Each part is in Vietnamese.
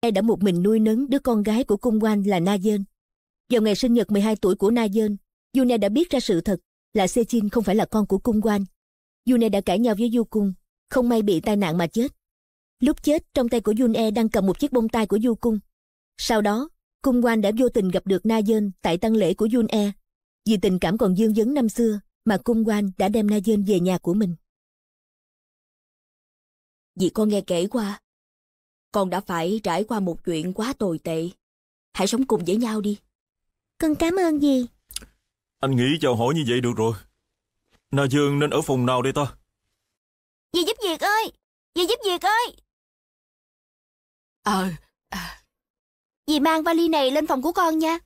e đã một mình nuôi nấng đứa con gái của cung quan là Na Dên. Vào ngày sinh nhật 12 tuổi của Na Dên, Yune đã biết ra sự thật là Sechin không phải là con của cung quan. Yune đã cãi nhau với Du Cung, không may bị tai nạn mà chết. Lúc chết, trong tay của Yune đang cầm một chiếc bông tai của Du Cung. Sau đó, cung quan đã vô tình gặp được Na Dên tại tăng lễ của Yune. Vì tình cảm còn dương vấn năm xưa mà cung quan đã đem Na Dên về nhà của mình. Vì con nghe kể qua, con đã phải trải qua một chuyện quá tồi tệ. Hãy sống cùng với nhau đi. Con cảm ơn gì? Anh nghĩ chào hỏi như vậy được rồi. Na Dương nên ở phòng nào đây ta? Dì giúp việc ơi! Dì giúp việc ơi! Ờ, à. Dì mang vali này lên phòng của con nha.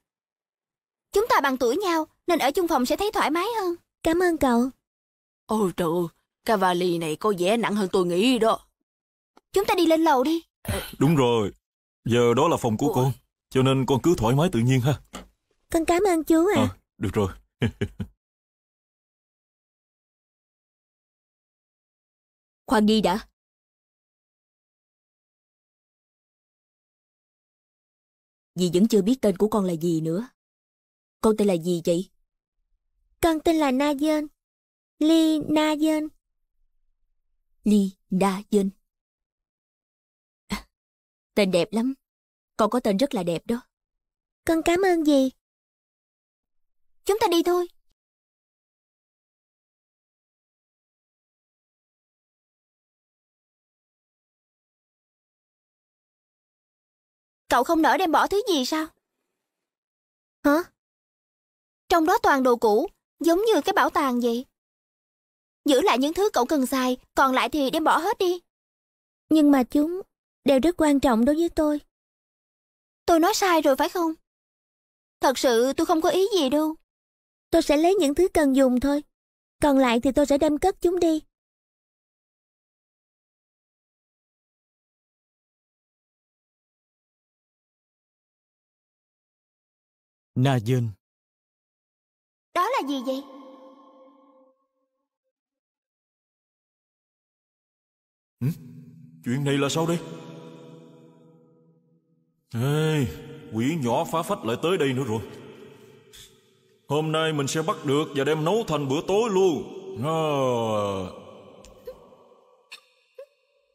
Chúng ta bằng tuổi nhau, nên ở chung phòng sẽ thấy thoải mái hơn. Cảm ơn cậu. Ôi trời cái vali này có vẻ nặng hơn tôi nghĩ đó. Chúng ta đi lên lầu đi. Đúng rồi, giờ đó là phòng của Ủa? con, cho nên con cứ thoải mái tự nhiên ha. Con cảm ơn chú à. à được rồi. Khoan đi đã. Dì vẫn chưa biết tên của con là gì nữa. Con tên là gì vậy? Con tên là Na Dơn. Ly Na Dơn. Ly Na Dơn. Tên đẹp lắm. Con có tên rất là đẹp đó. Con cảm ơn dì. Chúng ta đi thôi. Cậu không nỡ đem bỏ thứ gì sao? Hả? Trong đó toàn đồ cũ, giống như cái bảo tàng vậy. Giữ lại những thứ cậu cần xài, còn lại thì đem bỏ hết đi. Nhưng mà chúng đều rất quan trọng đối với tôi. Tôi nói sai rồi phải không? Thật sự tôi không có ý gì đâu. Tôi sẽ lấy những thứ cần dùng thôi. Còn lại thì tôi sẽ đem cất chúng đi. Na Dơn Đó là gì vậy? Ừ? Chuyện này là sao đây? Ê, quỷ nhỏ phá phách lại tới đây nữa rồi. Hôm nay mình sẽ bắt được và đem nấu thành bữa tối luôn. À...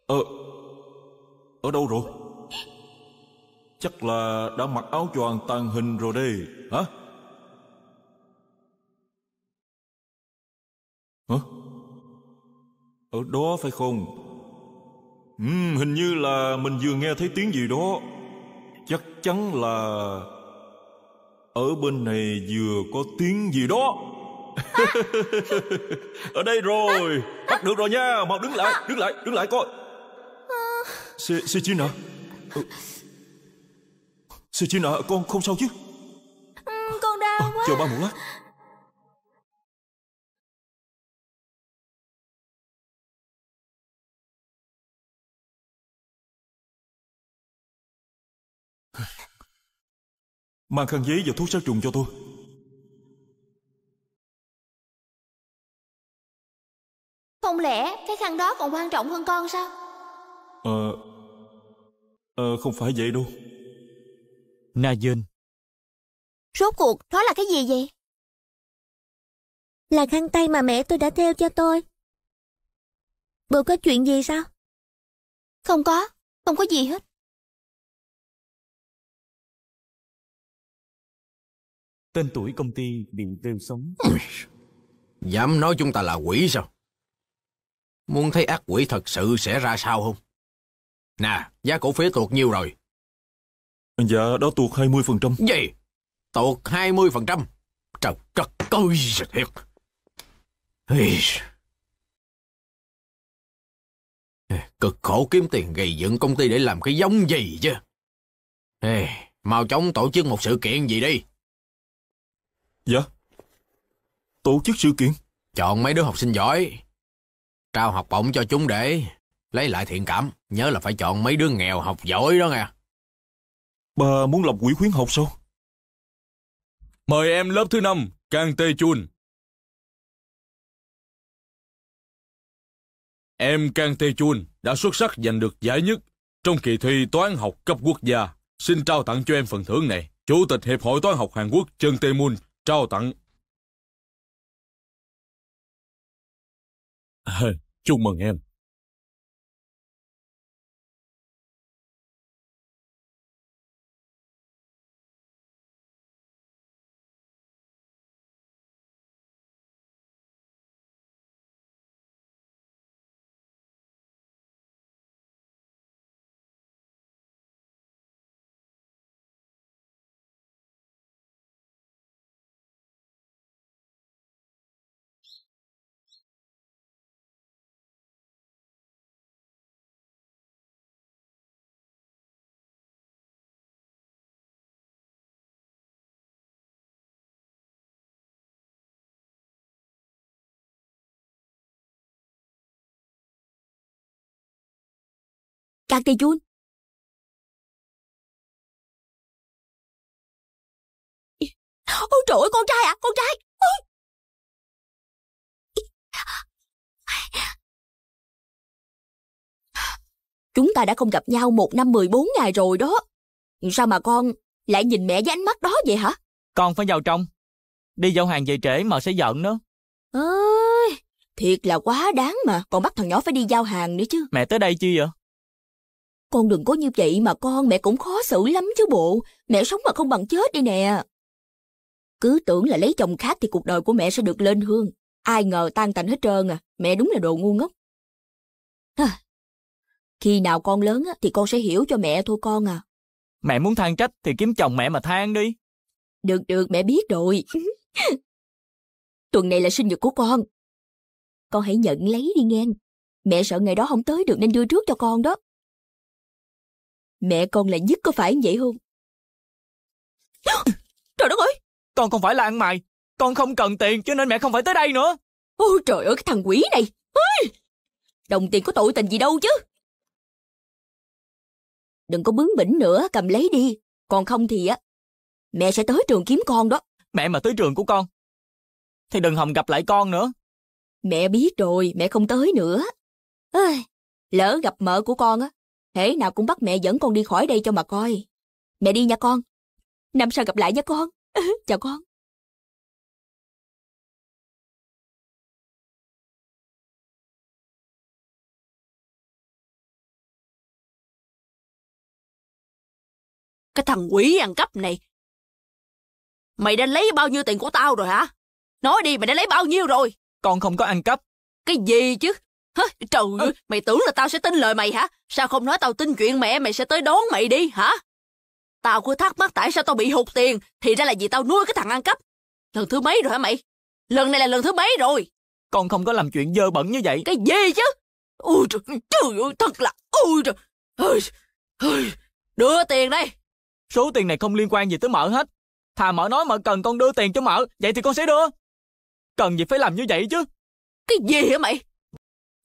Ờ, ở đâu rồi? Chắc là đã mặc áo choàng tàn hình rồi đây, hả? Hả? Ở đó phải không? Ừ, hình như là mình vừa nghe thấy tiếng gì đó. Chắc chắn là ở bên này vừa có tiếng gì đó. Ở đây rồi. Bắt được rồi nha. Mau đứng lại Đứng lại Đứng lại coi. Se, Sechin à. Sechin à Con không sao chứ? Ừ, Con đau à, quá. Chờ ba một lát Mang khăn giấy và thuốc sát trùng cho tôi. Không lẽ cái khăn đó còn quan trọng hơn con sao? Ờ Ờ không phải vậy đâu. Na Dơn Rốt cuộc đó là cái gì vậy? Là khăn tay mà mẹ tôi đã theo cho tôi. Bộ có chuyện gì sao? Không có Không có gì hết Tên tuổi công ty bị rêu sống. Dám nói chúng ta là quỷ sao? Muốn thấy ác quỷ thật sự sẽ ra sao không? Nè, giá cổ phiếu tuột nhiêu rồi? Dạ, đó tuột 20%. Gì? Tuột 20%? Trời đất ơi, thiệt. Cực khổ kiếm tiền gây dựng công ty để làm cái giống gì chứ? Ê, mau chóng tổ chức một sự kiện gì đi. Dạ. Tổ chức sự kiện. Chọn mấy đứa học sinh giỏi. Trao học bổng cho chúng để lấy lại thiện cảm. Nhớ là phải chọn mấy đứa nghèo học giỏi đó nghe. Bà muốn lập quỹ khuyến học sao? Mời em lớp thứ năm, Kang Tê Chun. Em Kang Tê Chun đã xuất sắc giành được giải nhất trong kỳ thi toán học cấp quốc gia. Xin trao tặng cho em phần thưởng này. Chủ tịch Hiệp hội Toán học Hàn Quốc Trần Tê Mun trao tặng. Chúc mừng em. Jun. Ôi trời ơi, con trai à, con trai. Ôi. Chúng ta đã không gặp nhau một năm 14 ngày rồi đó. Sao mà con lại nhìn mẹ với ánh mắt đó vậy hả? Con phải vào trong. Đi giao hàng về trễ mà sẽ giận đó. Ơi, thiệt là quá đáng mà, còn bắt thằng nhỏ phải đi giao hàng nữa chứ. Mẹ tới đây chi vậy? Con đừng có như vậy mà con, mẹ cũng khó xử lắm chứ bộ. Mẹ sống mà không bằng chết đi nè. Cứ tưởng là lấy chồng khác thì cuộc đời của mẹ sẽ được lên hương. Ai ngờ tan tành hết trơn à, mẹ đúng là đồ ngu ngốc. À, khi nào con lớn á, thì con sẽ hiểu cho mẹ thôi con à. Mẹ muốn than trách thì kiếm chồng mẹ mà than đi. Được được, mẹ biết rồi. Tuần này là sinh nhật của con. Con hãy nhận lấy đi nghe. Mẹ sợ ngày đó không tới được nên đưa trước cho con đó. Mẹ con là nhất có phải vậy không? Trời đất ơi! Con không phải là ăn mày. Con không cần tiền cho nên mẹ không phải tới đây nữa. Ôi trời ơi cái thằng quỷ này! Ôi! Đồng tiền có tội tình gì đâu chứ! Đừng có bướng bỉnh nữa, cầm lấy đi. Còn không thì á, mẹ sẽ tới trường kiếm con đó. Mẹ mà tới trường của con, thì đừng hòng gặp lại con nữa. Mẹ biết rồi, mẹ không tới nữa. Ơi, lỡ gặp mợ của con á, thế nào cũng bắt mẹ dẫn con đi khỏi đây cho mà coi. Mẹ đi nha con. Năm sau gặp lại nha con. Chào con. Cái thằng quỷ ăn cắp này. Mày đã lấy bao nhiêu tiền của tao rồi hả? Nói đi mày đã lấy bao nhiêu rồi? Con không có ăn cắp. Cái gì chứ? Hả? Trời ơi, mày tưởng là tao sẽ tin lời mày hả? Sao không nói tao tin chuyện mẹ mày sẽ tới đón mày đi hả? Tao cứ thắc mắc tại sao tao bị hụt tiền, thì ra là vì tao nuôi cái thằng ăn cắp. Lần thứ mấy rồi hả mày? Lần này là lần thứ mấy rồi? Con không có làm chuyện dơ bẩn như vậy. Cái gì chứ? Ôi trời, trời ơi, thật là... Ôi trời... Ôi, ôi, đưa tiền đây. Số tiền này không liên quan gì tới mợ hết. Thà mợ nói mợ cần con đưa tiền cho mợ, vậy thì con sẽ đưa. Cần gì phải làm như vậy chứ? Cái gì hả mày?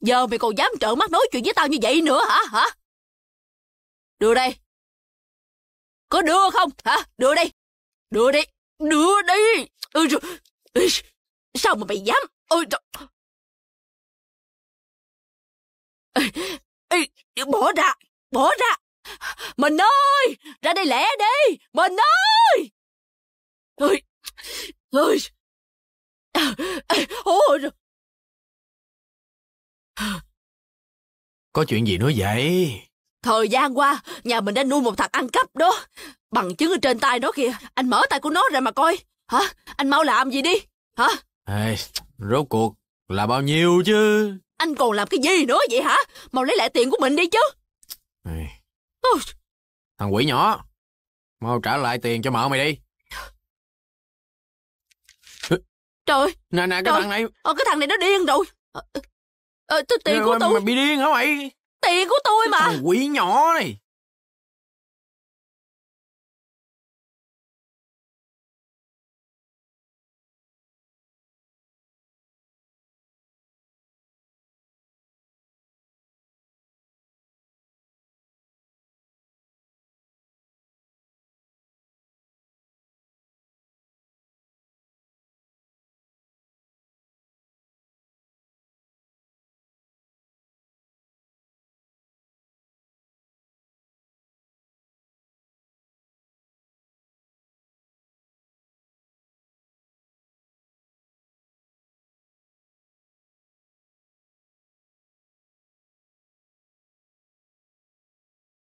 Giờ mày còn dám trợn mắt nói chuyện với tao như vậy nữa hả? Hả? Đưa đây. Có đưa không? Hả? Đưa đây. Đưa đi. Đưa đi. Ôi trời. Sao mà mày dám? Ôi trời. Ê, ê, bỏ ra. Bỏ ra. Mình ơi. Ra đây lẹ đi. Mình ơi. Ôi. Ôi. Ôi trời. Có chuyện gì nữa vậy? Thời gian qua, nhà mình đã nuôi một thằng ăn cắp đó. Bằng chứng ở trên tay nó kìa. Anh mở tay của nó ra mà coi. Hả? Anh mau làm gì đi. Hả? Ê, rốt cuộc là bao nhiêu chứ? Anh còn làm cái gì nữa vậy hả? Mau lấy lại tiền của mình đi chứ. Ôi, thằng quỷ nhỏ, mau trả lại tiền cho mợ mày đi. Trời Nè nè, cái Trời. thằng này... ờ, cái thằng này nó điên rồi. Ờ, tiền của tôi, mày bị điên hả mày? tiền của tôi mà. Thằng quỷ nhỏ này.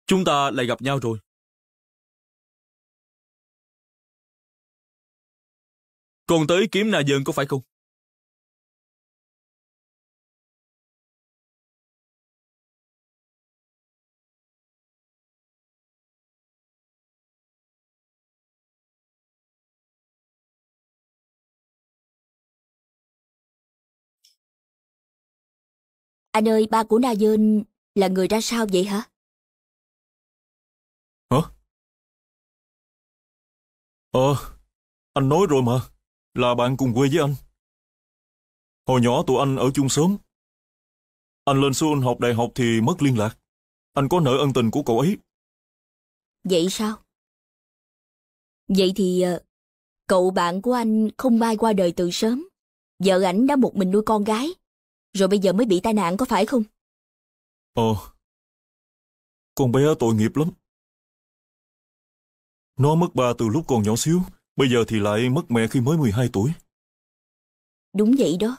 Chúng ta lại gặp nhau rồi. Còn tới kiếm Na dơn có phải không? Anh ơi, ba của Na Dơn là người ra sao vậy? Hả? Ờ, anh nói rồi mà, là bạn cùng quê với anh. Hồi nhỏ tụi anh ở chung xóm. Anh lên Seoul học đại học thì mất liên lạc. Anh có nợ ân tình của cậu ấy. Vậy sao? Vậy thì ờ, cậu bạn của anh không may qua đời từ sớm. Vợ ảnh đã một mình nuôi con gái. Rồi bây giờ mới bị tai nạn có phải không? Ờ, con bé tội nghiệp lắm. Nó mất ba từ lúc còn nhỏ xíu, bây giờ thì lại mất mẹ khi mới 12 tuổi. Đúng vậy đó.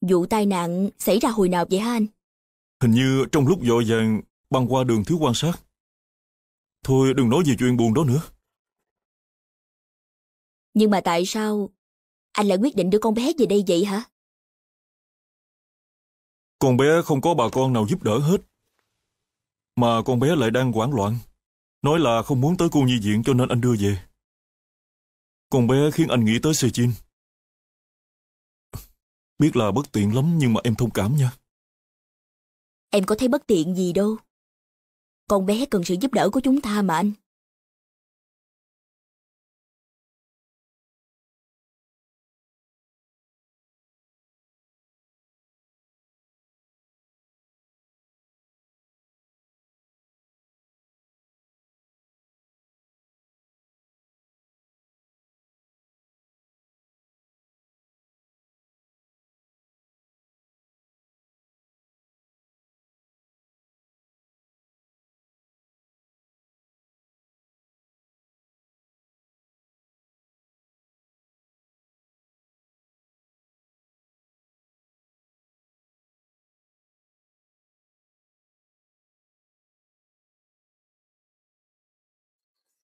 Vụ tai nạn xảy ra hồi nào vậy hả anh? Hình như trong lúc vội vàng băng qua đường thiếu quan sát. Thôi đừng nói về chuyện buồn đó nữa. Nhưng mà tại sao anh lại quyết định đưa con bé về đây vậy hả? Con bé không có bà con nào giúp đỡ hết. Mà con bé lại đang hoảng loạn. Nói là không muốn tới cô nhi viện cho nên anh đưa về. Con bé khiến anh nghĩ tới Sejin. Biết là bất tiện lắm nhưng mà em thông cảm nha. Em có thấy bất tiện gì đâu. Con bé cần sự giúp đỡ của chúng ta mà anh.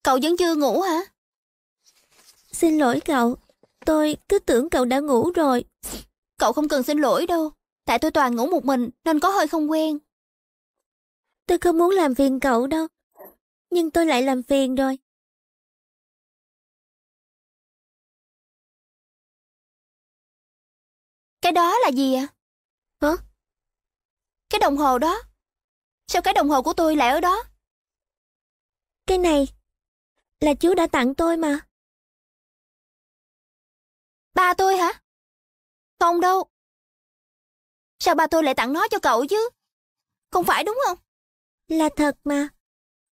Cậu vẫn chưa ngủ hả? Xin lỗi cậu, tôi cứ tưởng cậu đã ngủ rồi. Cậu không cần xin lỗi đâu. Tại tôi toàn ngủ một mình nên có hơi không quen. Tôi không muốn làm phiền cậu đâu. Nhưng tôi lại làm phiền rồi. Cái đó là gì ạ? Hả? Cái đồng hồ đó. Sao cái đồng hồ của tôi lại ở đó? Cái này là chú đã tặng tôi mà. Ba tôi hả? Không đâu. Sao ba tôi lại tặng nó cho cậu chứ? Không phải đúng không? Là thật mà.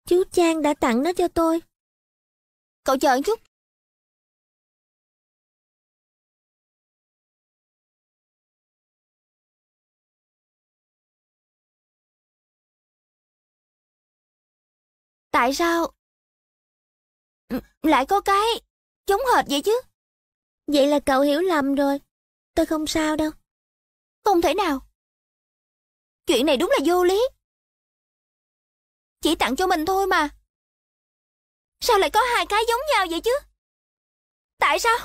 Chú Trang đã tặng nó cho tôi. Cậu chờ một chút. Tại sao? Lại có cái, giống hệt vậy chứ? Vậy là cậu hiểu lầm rồi. Tôi không sao đâu. Không thể nào. Chuyện này đúng là vô lý. Chỉ tặng cho mình thôi mà. Sao lại có hai cái giống nhau vậy chứ? Tại sao?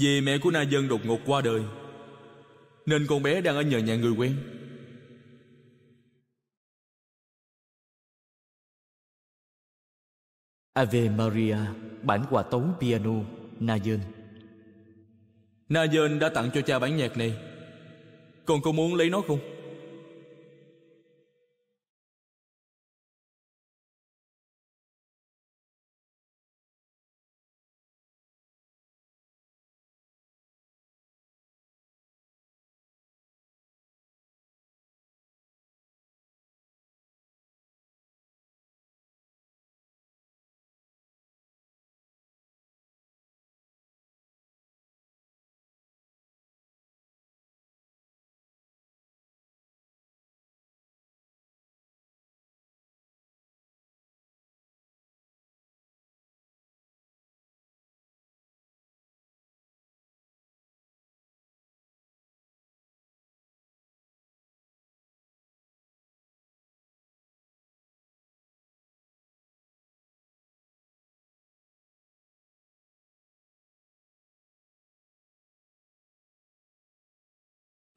Vì mẹ của Na Dân đột ngột qua đời Nên con bé đang ở nhờ nhà người quen Ave Maria, bản hòa tấu piano, Na Dơn. Na Dân đã tặng cho cha bản nhạc này Con có muốn lấy nó không?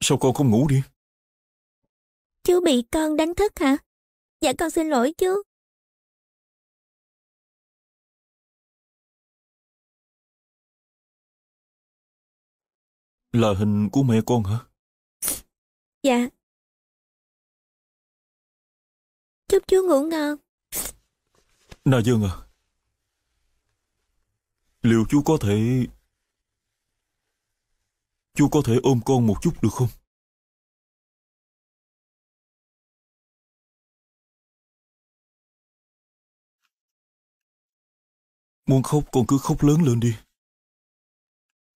Sao con không ngủ đi? Chú bị con đánh thức hả? Dạ con xin lỗi chú. Là hình của mẹ con hả? Dạ. Chúc chú ngủ ngon. Na dân à. Liệu chú có thể... Chú có thể ôm con một chút được không? Muốn khóc, con cứ khóc lớn lên đi.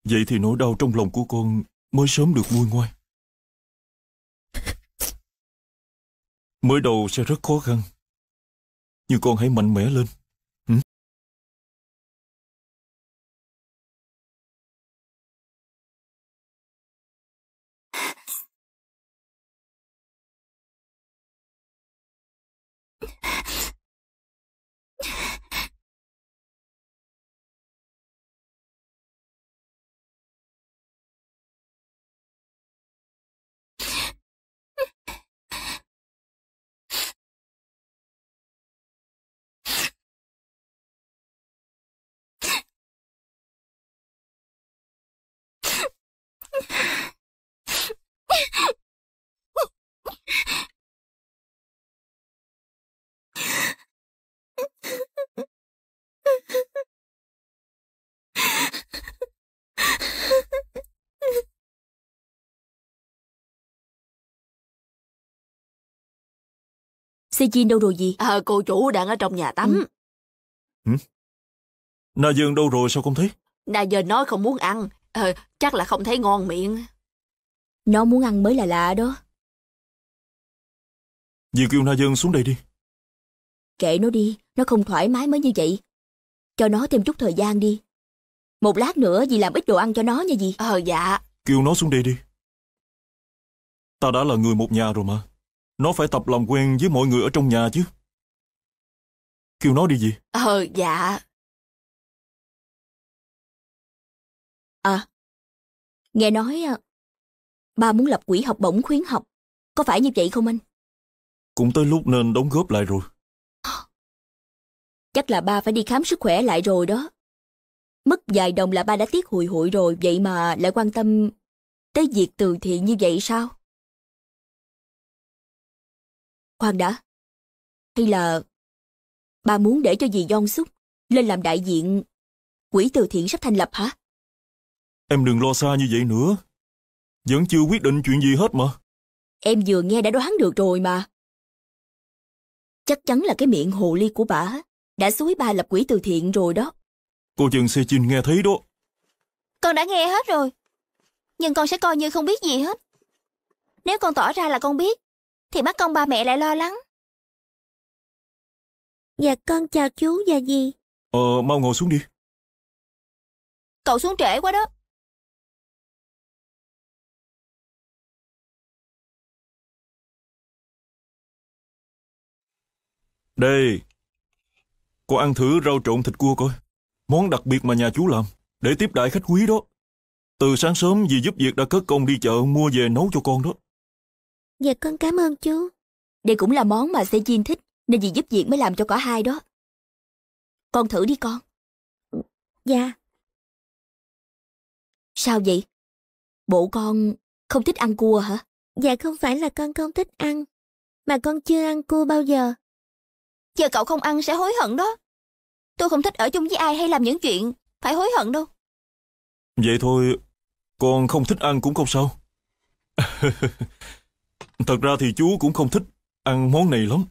Vậy thì nỗi đau trong lòng của con mới sớm được nguôi ngoai. Mới đầu sẽ rất khó khăn. Nhưng con hãy mạnh mẽ lên. Sejin đâu rồi gì? Ờ, cô chủ đang ở trong nhà tắm. Ừ. Na Dương đâu rồi sao không thấy? Na giờ nói không muốn ăn. Ờ, chắc là không thấy ngon miệng. Nó muốn ăn mới là lạ đó. Dì kêu Na Dương xuống đây đi. Kệ nó đi, nó không thoải mái mới như vậy. Cho nó thêm chút thời gian đi. Một lát nữa dì làm ít đồ ăn cho nó nha dì. Ờ, dạ. Kêu nó xuống đây đi. Ta đã là người một nhà rồi mà. Nó phải tập làm quen với mọi người ở trong nhà chứ. Kêu nó đi gì? Ờ, dạ. À, nghe nói à, ba muốn lập quỹ học bổng khuyến học. Có phải như vậy không anh? Cũng tới lúc nên đóng góp lại rồi. Chắc là ba phải đi khám sức khỏe lại rồi đó. Mất vài đồng là ba đã tiếc hùi hụi rồi, vậy mà lại quan tâm tới việc từ thiện như vậy sao? Khoan đã. Hay là ba muốn để cho dì Don Súc lên làm đại diện quỹ từ thiện sắp thành lập hả? Em đừng lo xa như vậy nữa. Vẫn chưa quyết định chuyện gì hết mà. Em vừa nghe đã đoán được rồi mà. Chắc chắn là cái miệng hồ ly của bà đã xúi ba lập quỹ từ thiện rồi đó. Cô Trần Sê Chinh nghe thấy đó. Con đã nghe hết rồi. Nhưng con sẽ coi như không biết gì hết. Nếu con tỏ ra là con biết, thì bắt con ba mẹ lại lo lắng. Dạ con chào chú và dì. Ờ, mau ngồi xuống đi. Cậu xuống trễ quá đó. Đây. Cô ăn thử rau trộn thịt cua coi. Món đặc biệt mà nhà chú làm. Để tiếp đại khách quý đó. Từ sáng sớm dì giúp việc đã cất công đi chợ mua về nấu cho con đó. Dạ con cảm ơn chú. Đây cũng là món mà Sejin thích, nên dì giúp việc mới làm cho cả hai đó. Con thử đi con. Dạ. Sao vậy? Bộ con không thích ăn cua hả? Dạ không phải là con không thích ăn, mà con chưa ăn cua bao giờ. Giờ cậu không ăn sẽ hối hận đó. Tôi không thích ở chung với ai hay làm những chuyện phải hối hận đâu. Vậy thôi, con không thích ăn cũng không sao. Thật ra thì chú cũng không thích ăn món này lắm.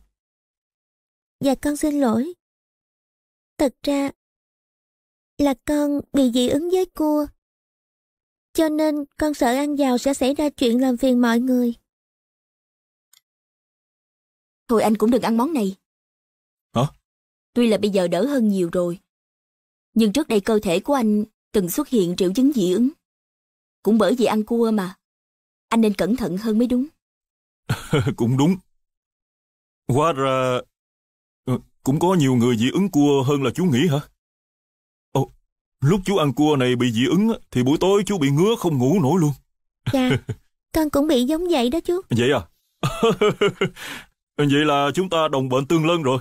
Dạ con xin lỗi. Thật ra là con bị dị ứng với cua. Cho nên con sợ ăn vào sẽ xảy ra chuyện làm phiền mọi người. Thôi anh cũng đừng ăn món này. Hả? Tuy là bây giờ đỡ hơn nhiều rồi. Nhưng trước đây cơ thể của anh từng xuất hiện triệu chứng dị ứng. Cũng bởi vì ăn cua mà. Anh nên cẩn thận hơn mới đúng. cũng đúng. Hóa ra ờ, cũng có nhiều người dị ứng cua hơn là chú nghĩ hả? Ồ, lúc chú ăn cua này bị dị ứng thì buổi tối chú bị ngứa không ngủ nổi luôn. Dạ, Con cũng bị giống vậy đó chú. Vậy à? Vậy là chúng ta đồng bệnh tương lân rồi.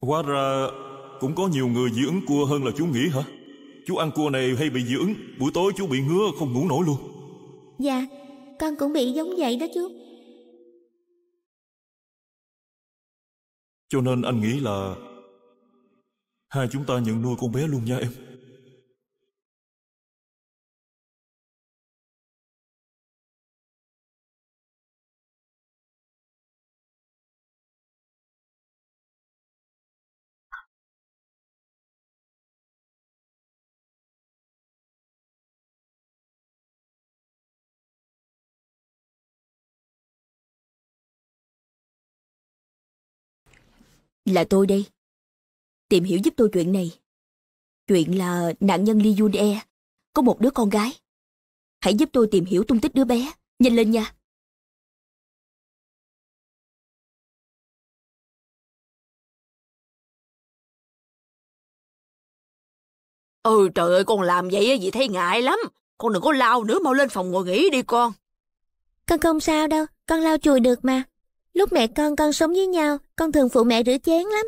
Hóa ra cũng có nhiều người dị ứng cua hơn là chú nghĩ hả? Chú ăn cua này hay bị dị ứng, buổi tối chú bị ngứa không ngủ nổi luôn. Dạ, con cũng bị giống vậy đó chú. Cho nên anh nghĩ là hai chúng ta nhận nuôi con bé luôn nha em. Là tôi đây. Tìm hiểu giúp tôi chuyện này. Chuyện là nạn nhân Lee Yun E có một đứa con gái. Hãy giúp tôi tìm hiểu tung tích đứa bé. Nhanh lên nha. Ừ trời ơi con làm vậy á dì thấy ngại lắm. Con đừng có lao nữa mau lên phòng ngồi nghỉ đi con. Con không sao đâu, con lau chùi được mà. Lúc mẹ con con sống với nhau, con thường phụ mẹ rửa chén lắm.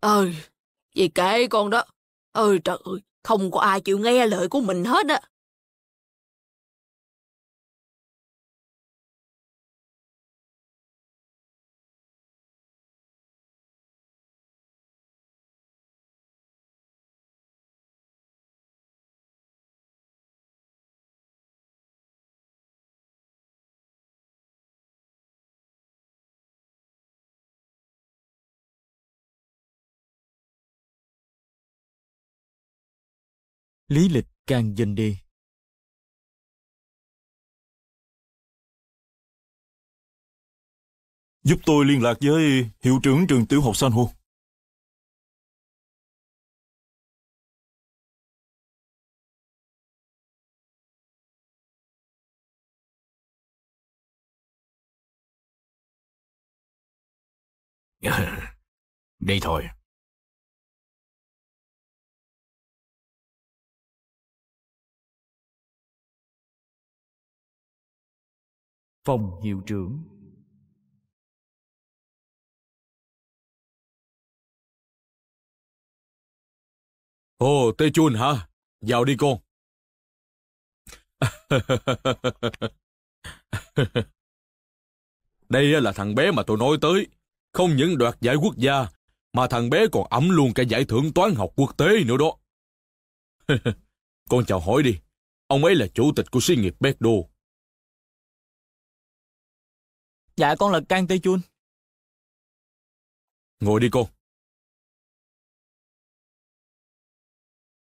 Ơi, gì kệ con đó. Ơi trời ơi, không có ai chịu nghe lời của mình hết á. Lý lịch càng dần đi. Giúp tôi liên lạc với hiệu trưởng trường tiểu học San Hô. Đi thôi. Phòng hiệu trưởng. Ồ, Tê Chun hả? Vào đi con. Đây là thằng bé mà tôi nói tới. Không những đoạt giải quốc gia, mà thằng bé còn ẩm luôn cả giải thưởng toán học quốc tế nữa đó. con chào hỏi đi. Ông ấy là chủ tịch của xí nghiệp Becdo. Dạ con là Cang Tê Chun. Ngồi đi con.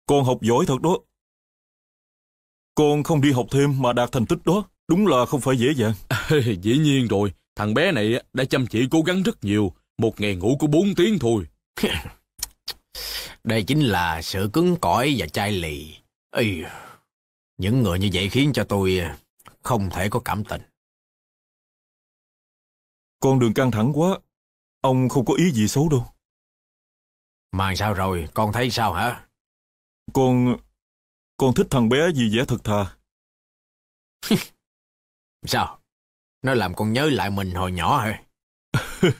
Con học giỏi thật đó. Con không đi học thêm mà đạt thành tích đó. Đúng là không phải dễ dàng. Dĩ nhiên rồi, thằng bé này đã chăm chỉ cố gắng rất nhiều. Một ngày ngủ có 4 tiếng thôi. Đây chính là sự cứng cỏi và chai lì. Ê, những người như vậy khiến cho tôi không thể có cảm tình. Con đừng căng thẳng quá. Ông không có ý gì xấu đâu. Mà sao rồi, con thấy sao hả? Con... Con thích thằng bé vì vẻ thật thà. Sao? Nó làm con nhớ lại mình hồi nhỏ hả?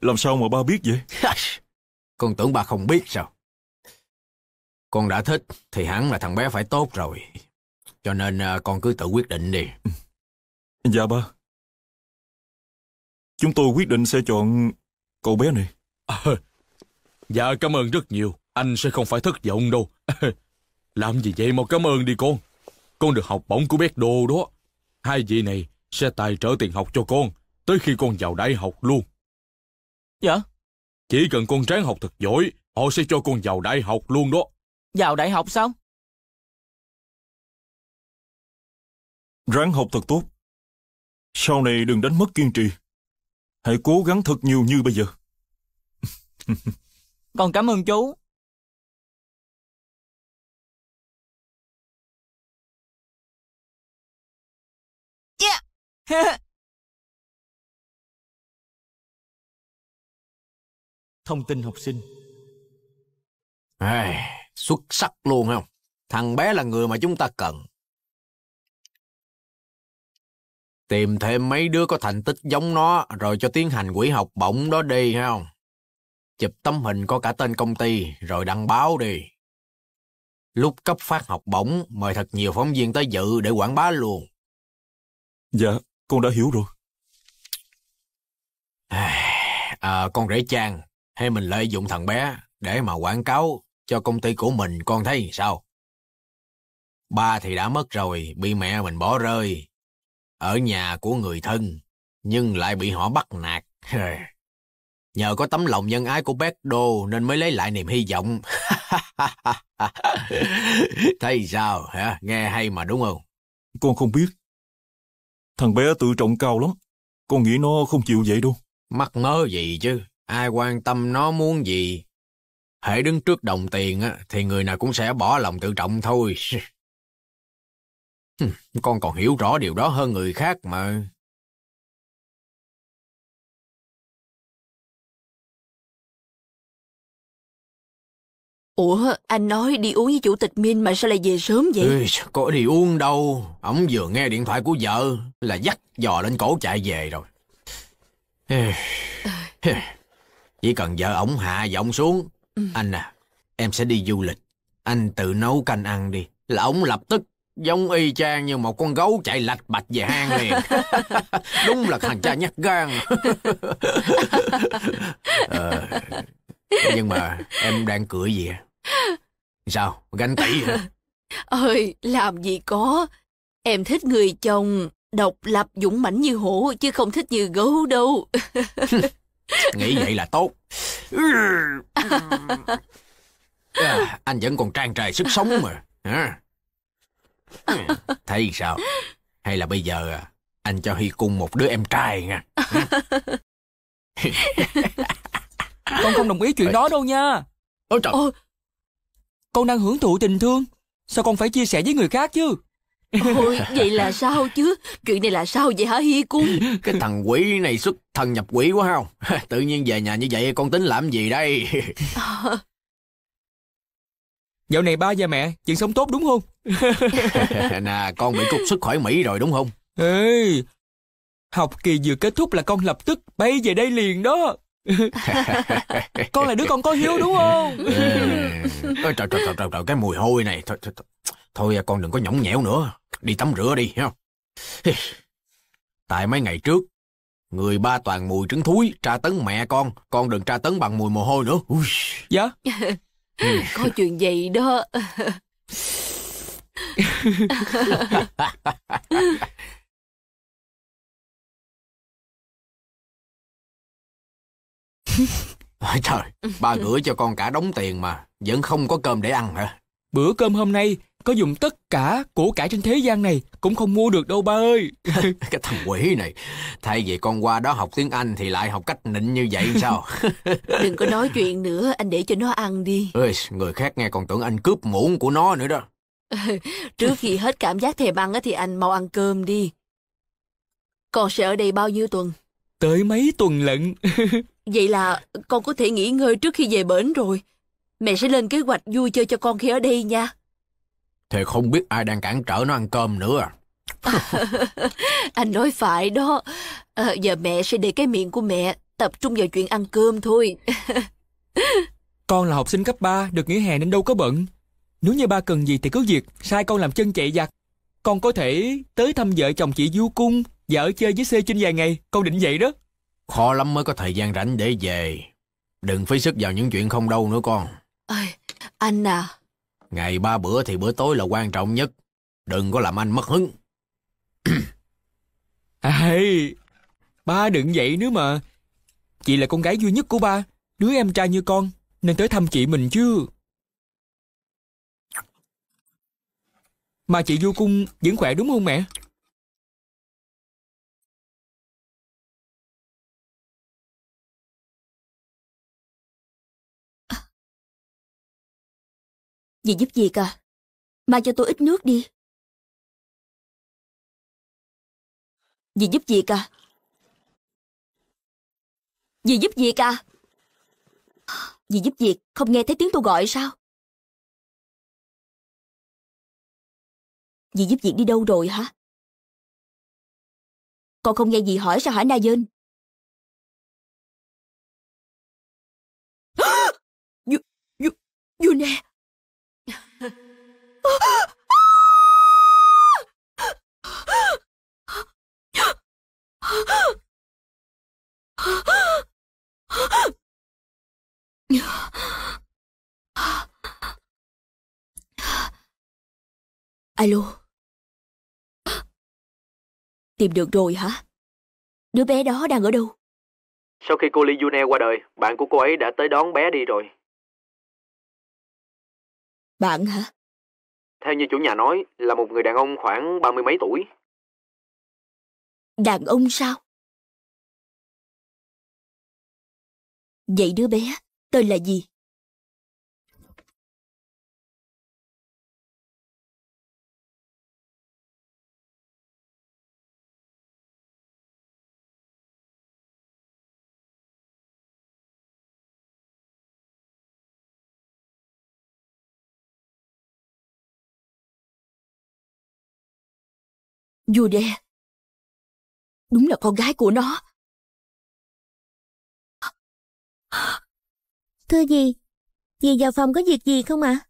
Làm sao mà ba biết vậy? con tưởng ba không biết sao? Con đã thích thì hẳn là thằng bé phải tốt rồi. Cho nên à, con cứ tự quyết định đi. Dạ ba. Chúng tôi quyết định sẽ chọn cậu bé này. À, dạ cảm ơn rất nhiều. Anh sẽ không phải thất vọng đâu. Làm gì vậy mà cảm ơn đi con. Con được học bổng của Bét Đô đó. Hai vị này sẽ tài trợ tiền học cho con tới khi con vào đại học luôn. Dạ? Chỉ cần con ráng học thật giỏi, họ sẽ cho con vào đại học luôn đó. Vào đại học sao? Ráng học thật tốt. Sau này đừng đánh mất kiên trì. Hãy cố gắng thật nhiều như bây giờ. Con cảm ơn chú. Yeah. Thông tin học sinh Ê, xuất sắc luôn không? Thằng bé là người mà chúng ta cần. Tìm thêm mấy đứa có thành tích giống nó rồi cho tiến hành quỹ học bổng đó đi không? Chụp tấm hình có cả tên công ty rồi đăng báo đi. Lúc cấp phát học bổng mời thật nhiều phóng viên tới dự để quảng bá luôn. Dạ, con đã hiểu rồi. À, con rể Trang, hay mình lợi dụng thằng bé để mà quảng cáo cho công ty của mình con thấy sao? Ba thì đã mất rồi, bị mẹ mình bỏ rơi. Ở nhà của người thân, nhưng lại bị họ bắt nạt. Nhờ có tấm lòng nhân ái của Berto nên mới lấy lại niềm hy vọng. Thấy sao hả? Nghe hay mà đúng không? Con không biết. Thằng bé tự trọng cao lắm. Con nghĩ nó không chịu vậy đâu. Mắc mớ gì chứ? Ai quan tâm nó muốn gì? Hãy đứng trước đồng tiền á, thì người nào cũng sẽ bỏ lòng tự trọng thôi. Con còn hiểu rõ điều đó hơn người khác mà. Ủa, anh nói đi uống với chủ tịch Minh mà sao lại về sớm vậy? Ê, có đi uống đâu. Ông vừa nghe điện thoại của vợ là dắt dò lên cổ chạy về rồi. Ê, Chỉ cần vợ ổng hạ giọng xuống. Anh à, em sẽ đi du lịch. Anh tự nấu canh ăn đi. Là ổng lập tức giống y chang như một con gấu chạy lạch bạch về hang liền. Đúng là thằng cha nhát gan. Ờ, nhưng mà em đang cười gì à? Sao? Ganh tị hả? Ơi, làm gì có. Em thích người chồng độc lập dũng mãnh như hổ chứ không thích như gấu đâu. Nghĩ vậy là tốt. À, anh vẫn còn trang trề sức sống mà. Hả? Thấy sao? Hay là bây giờ à, anh cho Hy Cung một đứa em trai nha. Con không đồng ý chuyện đó đâu nha. Ôi trời, Ôi, Con đang hưởng thụ tình thương. Sao con phải chia sẻ với người khác chứ? ôi, vậy là sao chứ? Chuyện này là sao vậy hả Hi Cung? cái thằng quỷ này xuất thần nhập quỷ quá không? Tự nhiên về nhà như vậy con tính làm gì đây? Dạo này ba và mẹ vẫn sống tốt đúng không? nè, con bị cục sức khỏi Mỹ rồi đúng không? Ê, học kỳ vừa kết thúc là con lập tức bay về đây liền đó. con là đứa con có hiếu đúng không? Ôi, trời, trời, trời, trời, trời, cái mùi hôi này. Thôi, thôi, thôi, thôi con đừng có nhõng nhẽo nữa. Đi tắm rửa đi, hiểu không? Tại mấy ngày trước, người ba toàn mùi trứng thúi, tra tấn mẹ con. Con đừng tra tấn bằng mùi mồ hôi nữa. Ui. Dạ. Có chuyện gì đó. Ôi trời, ba gửi cho con cả đống tiền mà, vẫn không có cơm để ăn hả? Bữa cơm hôm nay có dùng tất cả của cải trên thế gian này cũng không mua được đâu ba ơi. Cái thằng quỷ này, thay vì con qua đó học tiếng Anh thì lại học cách nịnh như vậy sao? Đừng có nói chuyện nữa, anh để cho nó ăn đi. Ê, người khác nghe còn tưởng anh cướp muỗng của nó nữa đó. Trước khi hết cảm giác thèm ăn á thì anh mau ăn cơm đi. Con sẽ ở đây bao nhiêu tuần? Tới mấy tuần lận. Vậy là con có thể nghỉ ngơi trước khi về bển rồi. Mẹ sẽ lên kế hoạch vui chơi cho con khi ở đây nha. Thì không biết ai đang cản trở nó ăn cơm nữa à. Anh nói phải đó. Ờ, giờ mẹ sẽ để cái miệng của mẹ tập trung vào chuyện ăn cơm thôi. Con là học sinh cấp 3, được nghỉ hè nên đâu có bận. Nếu như ba cần gì thì cứ việc, sai con làm chân chạy giặt. Con có thể tới thăm vợ chồng chị Du Cung và ở chơi với C Trinh vài ngày, con định vậy đó. Khó lắm mới có thời gian rảnh để về. Đừng phí sức vào những chuyện không đâu nữa con. Ôi, anh à, Ngày ba bữa thì bữa tối là quan trọng nhất. Đừng có làm anh mất hứng. À, Ê, ba đừng vậy nữa mà. Chị là con gái duy nhất của ba, đứa em trai như con, nên tới thăm chị mình chứ. Mà chị vô Cung vẫn khỏe đúng không mẹ? Dì giúp gì cả. Mang cho tôi ít nước đi. Dì giúp gì cả. Dì giúp gì cả. Dì giúp việc không nghe thấy tiếng tôi gọi sao? Dì giúp việc đi đâu rồi hả? Con không nghe gì hỏi sao hả Na Dên? Yu, Yu, Yu nè, Alo. Tìm được rồi hả? Đứa bé đó đang ở đâu? Sau khi cô Lee Yune qua đời, bạn của cô ấy đã tới đón bé đi rồi. Bạn hả? Theo như chủ nhà nói, là một người đàn ông khoảng ba mươi mấy tuổi. Đàn ông sao? Vậy đứa bé tên là gì? Vua đe Đúng là con gái của nó. Thưa dì, dì vào phòng có việc gì không ạ?